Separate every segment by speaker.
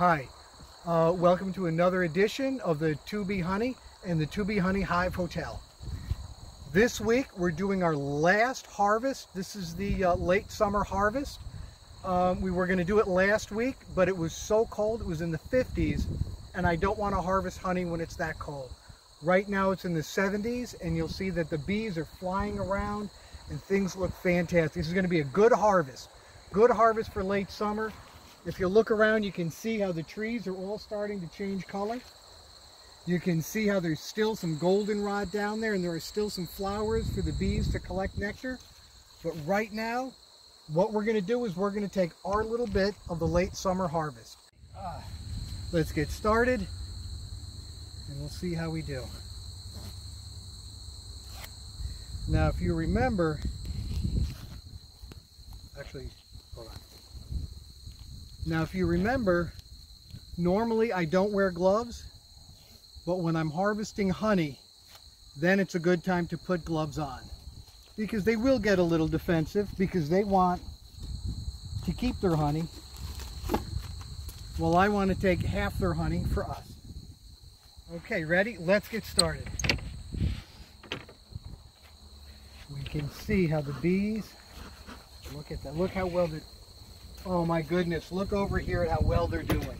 Speaker 1: Hi, uh, welcome to another edition of the Two Bee Honey and the Two Bee Honey Hive Hotel. This week we're doing our last harvest. This is the uh, late summer harvest. Um, we were going to do it last week, but it was so cold, it was in the 50s, and I don't want to harvest honey when it's that cold. Right now it's in the 70s, and you'll see that the bees are flying around and things look fantastic. This is going to be a good harvest. Good harvest for late summer. If you look around, you can see how the trees are all starting to change color. You can see how there's still some goldenrod down there and there are still some flowers for the bees to collect nectar. But right now, what we're gonna do is we're gonna take our little bit of the late summer harvest. Uh, let's get started and we'll see how we do. Now, if you remember, actually, hold on. Now, if you remember, normally I don't wear gloves, but when I'm harvesting honey, then it's a good time to put gloves on because they will get a little defensive because they want to keep their honey. Well, I want to take half their honey for us. Okay, ready? Let's get started. We can see how the bees, look at that, look how well they're, oh my goodness, look over here at how well they're doing.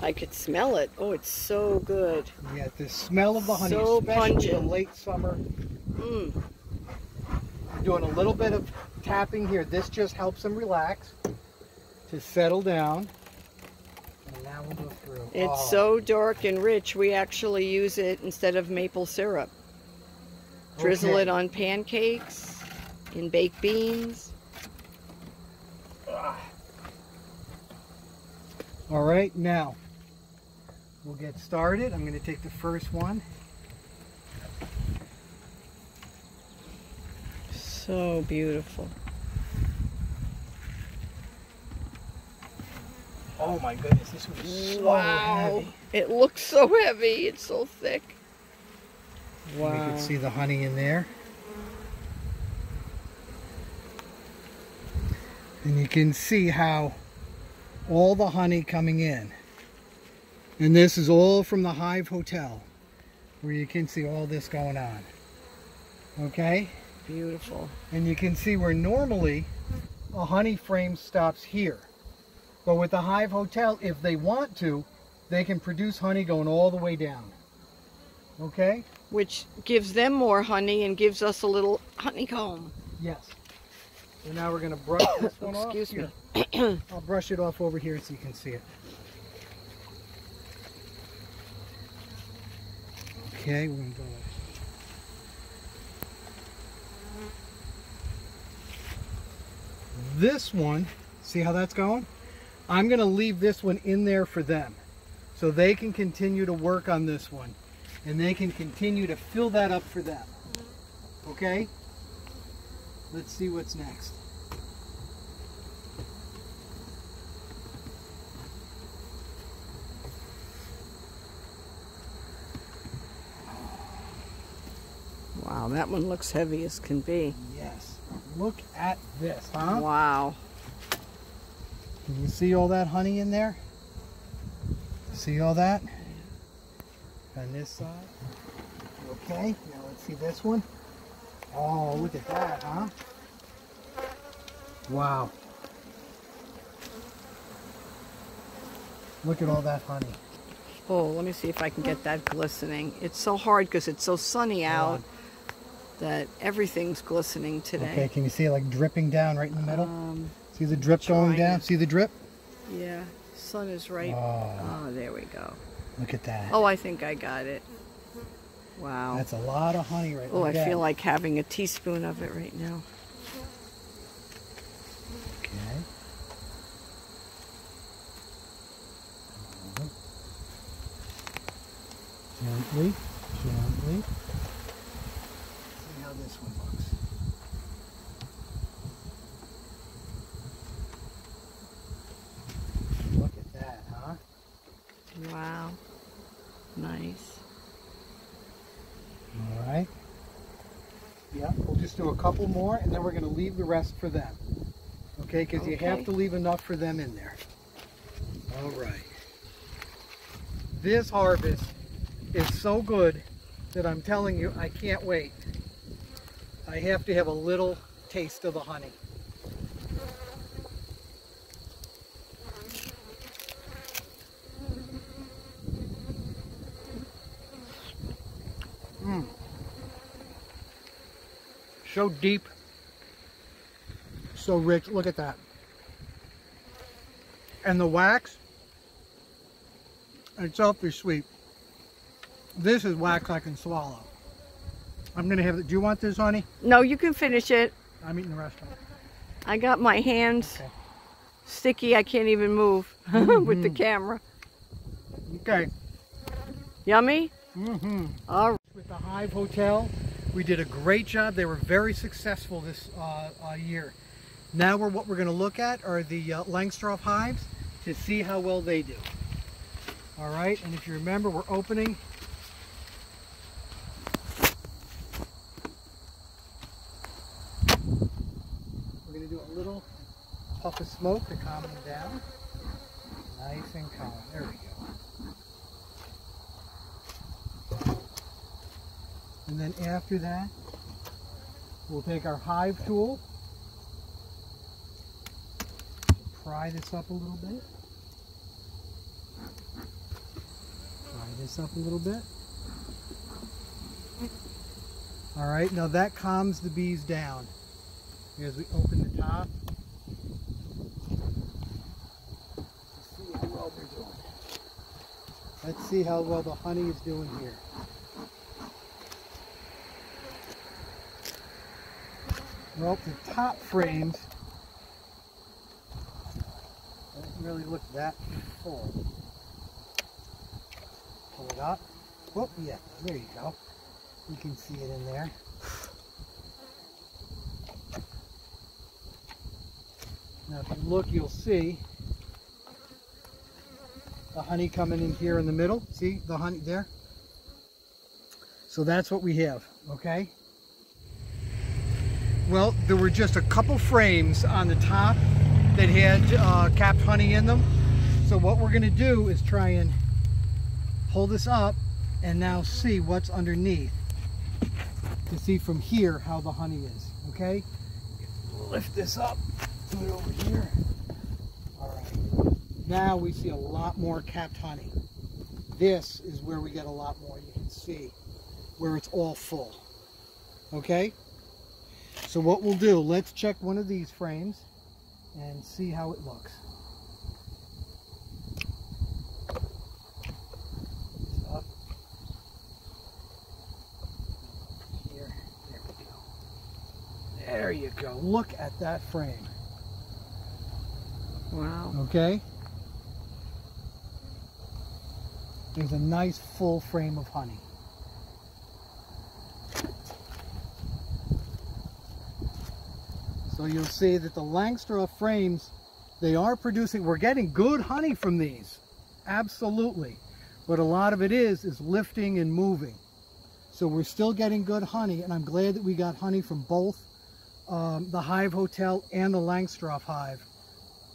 Speaker 2: I could smell it. Oh, it's so good.
Speaker 1: Yeah, the smell of the honey,
Speaker 2: So
Speaker 1: especially in
Speaker 2: pungent.
Speaker 1: the late summer.
Speaker 2: Mm.
Speaker 1: Doing a little bit of tapping here. This just helps them relax, to settle down. And now we'll go through.
Speaker 2: It's
Speaker 1: Oh,
Speaker 2: so dark and rich, we actually use it instead of maple syrup. Drizzle
Speaker 1: Okay.
Speaker 2: it on pancakes, in baked beans.
Speaker 1: All right, now we'll get started. I'm going to take the first one.
Speaker 2: So beautiful.
Speaker 1: Oh my goodness, this was so
Speaker 2: wow.
Speaker 1: heavy.
Speaker 2: It looks so heavy. It's so thick. Wow.
Speaker 1: can see the honey in there. And you can see how all the honey coming in. And this is all from the Hive Hotel, where you can see all this going on. Okay?
Speaker 2: Beautiful.
Speaker 1: And you can see where normally a honey frame stops here. But with the Hive Hotel, if they want to, they can produce honey going all the way down. Okay?
Speaker 2: Which gives them more honey and gives us a little honeycomb.
Speaker 1: Yes. So now we're going to brush this one off.
Speaker 2: Excuse me.
Speaker 1: Here. I'll brush it off over here so you can see it. Okay, we're going to go. This one, see how that's going? I'm going to leave this one in there for them so they can continue to work on this one and they can continue to fill that up for them. Okay? Let's see what's next.
Speaker 2: Wow, that one looks heavy as can be.
Speaker 1: Yes. Look at this, huh?
Speaker 2: Wow.
Speaker 1: Can you see all that honey in there? See all that? On this side. Okay, now let's see this one. Oh, look at that, huh? Wow. Look at all that honey.
Speaker 2: Oh, let me see if I can get that glistening. It's so hard because it's so sunny out that everything's glistening today.
Speaker 1: Okay, can you see it like dripping down right in the middle?
Speaker 2: Um,
Speaker 1: see the drip going down? See the drip?
Speaker 2: yeah, sun is right.
Speaker 1: Oh,
Speaker 2: Oh, there we go.
Speaker 1: Look at that.
Speaker 2: Oh, I think I got it. Wow.
Speaker 1: That's a lot of honey right
Speaker 2: Oh, I
Speaker 1: there.
Speaker 2: feel like having a teaspoon of it right now.
Speaker 1: Okay. Uh-huh. Gently, gently. See how this one looks. Look at that, huh?
Speaker 2: Wow. Nice.
Speaker 1: All right. Yeah, we'll just do a couple more and then we're going to leave the rest for them. Okay, because you have to leave enough for them in there. All right. This harvest is so good that I'm telling you, I can't wait. I have to have a little taste of the honey. Mm. So deep, so rich. Look at that. And the wax, it's awfully sweet. This is wax I can swallow. I'm gonna have it. Do you want this, honey?
Speaker 2: No, you can finish it.
Speaker 1: I'm eating the rest of it.
Speaker 2: I got my hands
Speaker 1: Okay.
Speaker 2: sticky. I can't even move with the
Speaker 1: Mhm.
Speaker 2: camera.
Speaker 1: Okay.
Speaker 2: Yummy?
Speaker 1: Mm-hmm.
Speaker 2: All right.
Speaker 1: The Hive Hotel, we did a great job. They were very successful this uh, uh, year. Now we're, what we're going to look at are the uh, Langstroth hives to see how well they do. All right, and if you remember, we're opening. We're going to do a little puff of smoke to calm them down. Nice and calm. There we go. And then after that, we'll take our hive tool, pry this up a little bit. Pry this up a little bit. All right, now that calms the bees down. As we open the top. Let's see how well they're doing. Let's see how well the honey is doing here. Well, the top frames don't really look that full. Pull it up. Oh, yeah, there you go. You can see it in there. Now, if you look, you'll see the honey coming in here in the middle. See the honey there? So that's what we have, okay? Well, there were just a couple frames on the top that had uh, capped honey in them. So what we're going to do is try and pull this up and now see what's underneath to see from here how the honey is. Okay? Lift this up, put it over here. All right. Now we see a lot more capped honey. This is where we get a lot more. You can see where it's all full. Okay? So what we'll do, let's check one of these frames and see how it looks. Here, there we go. There you go. Look at that frame.
Speaker 2: Wow.
Speaker 1: Okay? There's a nice full frame of honey. So you'll see that the Langstroth frames, they are producing, we're getting good honey from these. Absolutely. But a lot of it is, is lifting and moving. So we're still getting good honey, and I'm glad that we got honey from both um, the Hive Hotel and the Langstroth Hive.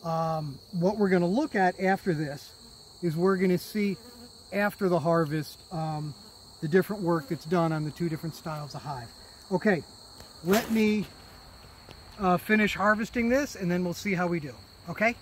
Speaker 1: Um, what we're going to look at after this is we're going to see after the harvest um, the different work that's done on the two different styles of hive. Okay, let me uh, finish harvesting this and then we'll see how we do. Okay?